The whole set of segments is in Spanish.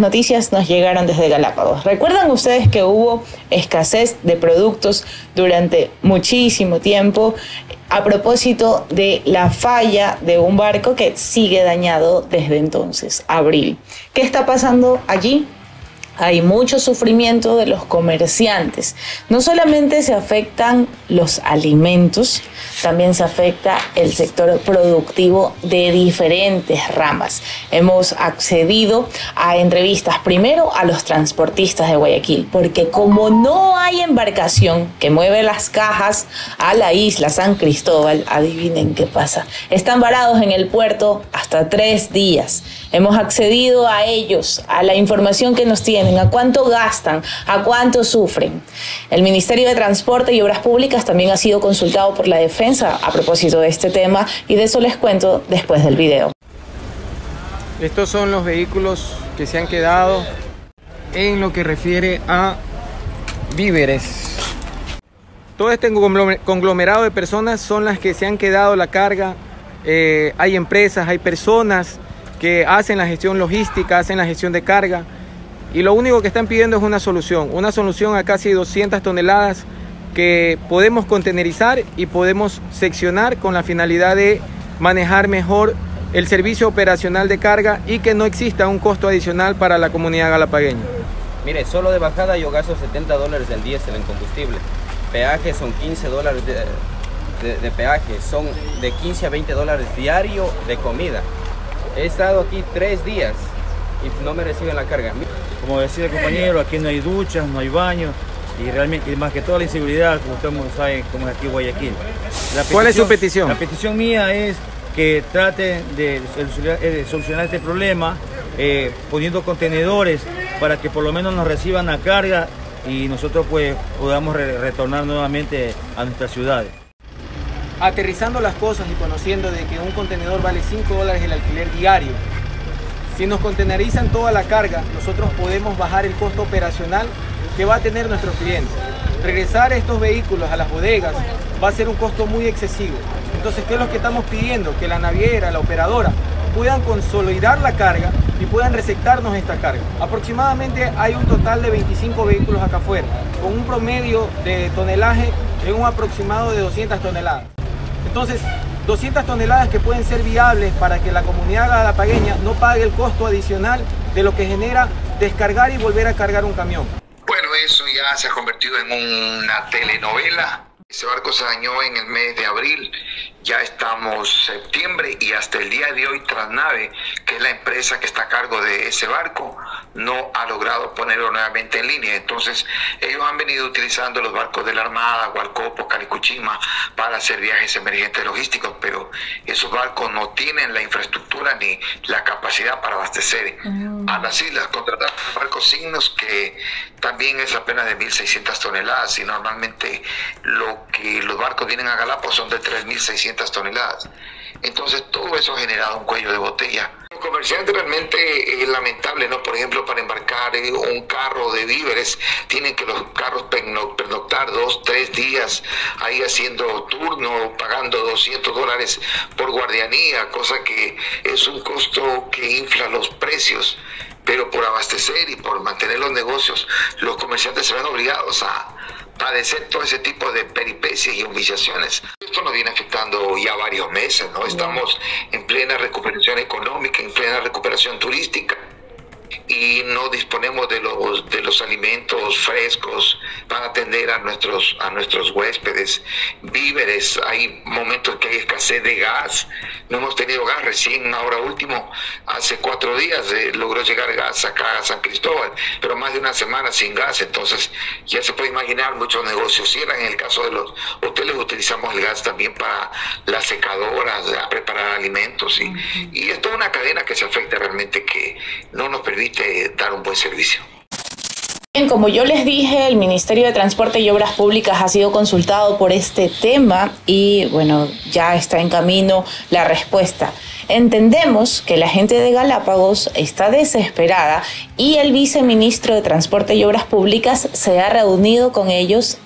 noticias nos llegaron desde Galápagos. ¿Recuerdan ustedes que hubo escasez de productos durante muchísimo tiempo a propósito de la falla de un barco que sigue dañado desde entonces, abril? ¿Qué está pasando allí? Hay mucho sufrimiento de los comerciantes. No solamente se afectan los alimentos, también se afecta el sector productivo de diferentes ramas. Hemos accedido a entrevistas primero a los transportistas de Guayaquil, porque como no hay embarcación que mueve las cajas a la isla San Cristóbal, adivinen qué pasa. Están varados en el puerto hasta tres días. Hemos accedido a ellos, a la información que nos tienen, a cuánto gastan, a cuánto sufren. El Ministerio de Transporte y Obras Públicas también ha sido consultado por la defensa a propósito de este tema y de eso les cuento después del video. Estos son los vehículos que se han quedado en lo que refiere a víveres. Todo este conglomerado de personas son las que se han quedado la carga. Eh, hay empresas, hay personas que hacen la gestión logística, hacen la gestión de carga y lo único que están pidiendo es una solución, una solución a casi 200 toneladas que podemos contenerizar y podemos seccionar con la finalidad de manejar mejor el servicio operacional de carga y que no exista un costo adicional para la comunidad galapagueña. Mire, solo de bajada yo gasto 70 dólares del diésel en combustible. Peaje son 15 dólares de, de peaje, son de 15 a 20 dólares diario de comida. He estado aquí tres días y no me reciben la carga. Como decía el compañero, aquí no hay duchas, no hay baños y realmente, más que toda la inseguridad, como ustedes saben, como es aquí Guayaquil. ¿Cuál es su petición? La petición mía es que traten de solucionar, eh, este problema eh, poniendo contenedores para que por lo menos nos reciban la carga y nosotros pues podamos retornar nuevamente a nuestras ciudades aterrizando las cosas y conociendo de que un contenedor vale 5 dólares el alquiler diario, si nos contenerizan toda la carga, nosotros podemos bajar el costo operacional que va a tener nuestro cliente. Regresar estos vehículos a las bodegas va a ser un costo muy excesivo. Entonces, ¿qué es lo que estamos pidiendo? Que la naviera, la operadora, puedan consolidar la carga y puedan receptarnos esta carga. Aproximadamente hay un total de 25 vehículos acá afuera, con un promedio de tonelaje en un aproximado de 200 toneladas. Entonces, 200 toneladas que pueden ser viables para que la comunidad galapagueña no pague el costo adicional de lo que genera descargar y volver a cargar un camión. Bueno, eso ya se ha convertido en una telenovela. Ese barco se dañó en el mes de abril ya estamos septiembre y hasta el día de hoy Transnave, que es la empresa que está a cargo de ese barco, no ha logrado ponerlo nuevamente en línea. Entonces, ellos han venido utilizando los barcos de la Armada, Hualcopo, Calicuchima, para hacer viajes emergentes logísticos, pero esos barcos no tienen la infraestructura ni la capacidad para abastecer a las islas. Contratar barcos signos que también es apenas de 1.600 toneladas y normalmente lo que los barcos vienen a Galápagos son de 3.600 toneladas. Entonces todo eso ha generado un cuello de botella. Comerciantes realmente es lamentable, ¿no? Por ejemplo, para embarcar un carro de víveres, tienen que los carros pernoctar dos, tres días ahí haciendo turno, pagando 200 dólares por guardianía, cosa que es un costo que infla los precios pero por abastecer y por mantener los negocios, los comerciantes se ven obligados a, padecer todo ese tipo de peripecias y humillaciones. Esto nos viene afectando ya varios meses, ¿no? Estamos en plena recuperación económica, en plena recuperación turística y no disponemos de los, de los alimentos frescos para atender a nuestros, a nuestros huéspedes, víveres, hay momentos que hay escasez de gas, no hemos tenido gas, recién ahora último, hace cuatro días eh, logró llegar gas acá a San Cristóbal, pero más de una semana sin gas, entonces ya se puede imaginar muchos negocios cierran, en el caso de los hoteles utilizamos el gas también para las secadoras, a preparar alimentos y, y es toda una cadena que se afecta realmente que no nos permite dar un buen servicio. Bien, como yo les dije, el Ministerio de Transporte y Obras Públicas ha sido consultado por este tema y bueno, ya está en camino la respuesta. Entendemos que la gente de Galápagos está desesperada y el viceministro de Transporte y Obras Públicas se ha reunido con ellos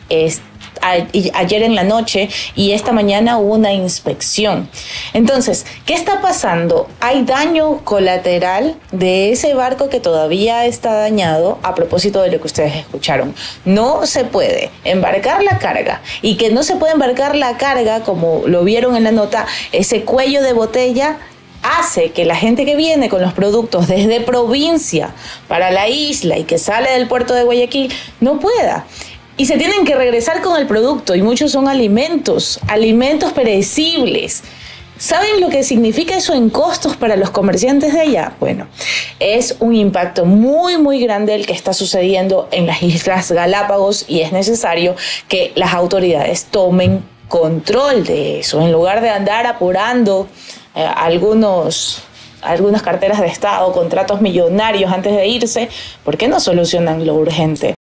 ayer en la noche y esta mañana hubo una inspección. Entonces, ¿qué está pasando? Hay daño colateral de ese barco que todavía está dañado a propósito de lo que ustedes escucharon. No se puede embarcar la carga y que no se puede embarcar la carga, como lo vieron en la nota, ese cuello de botella hace que la gente que viene con los productos desde provincia para la isla y que sale del puerto de Guayaquil no pueda. Y se tienen que regresar con el producto y muchos son alimentos, alimentos perecibles. ¿Saben lo que significa eso en costos para los comerciantes de allá? Bueno, es un impacto muy, muy grande el que está sucediendo en las Islas Galápagos y es necesario que las autoridades tomen control de eso, en lugar de andar apurando eh, algunos algunas carteras de Estado, contratos millonarios antes de irse, ¿por qué no solucionan lo urgente?